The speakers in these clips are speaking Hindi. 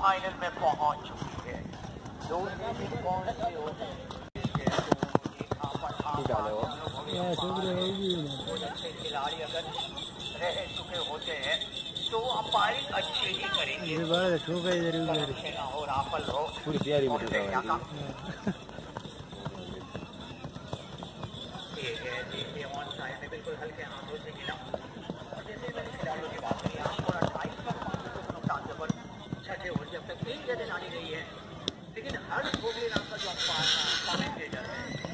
फाइनल में पहुँच चुकी है दूसरे दिन कौन से होते हैं खिलाड़ी अगर रह चुके होते हैं तो अच्छे ही करेंगे हो राफल हो पूरी तैयारी में बिल्कुल हल्के हाथों से गिरा और जैसे मैंने खिलाड़ियों लेकिन हर भोगली राम का जो अंपायर कमेंटेटर है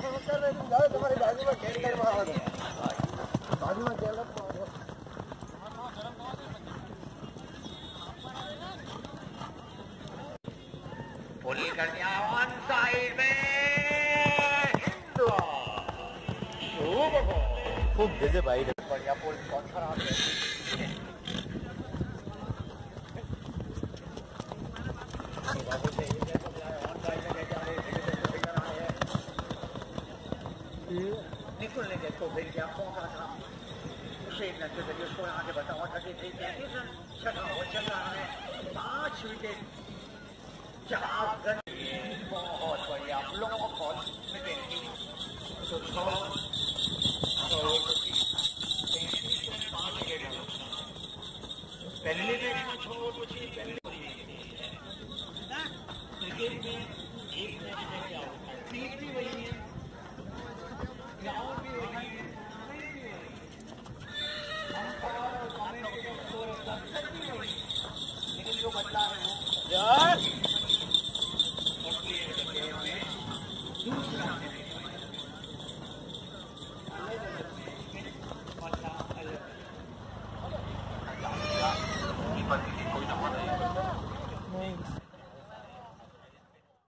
पुलिस कर दिया ऑन साइड में हिंदू खूब जैसे भाई। बढ़िया पुल बहुत खराब है बिल्कुल नहीं देखो फिर क्या पौधा था उसे एक नज़र उसको आगे बताओ थके थे कैसे सर छठा हो चल रहा है पाँच विकेट चार रन बहुत बढ़िया आप लोगों को पहले मैच पहले क्रिकेट में एक मैच में क्या होता है टीम भी वही है ग्राउंड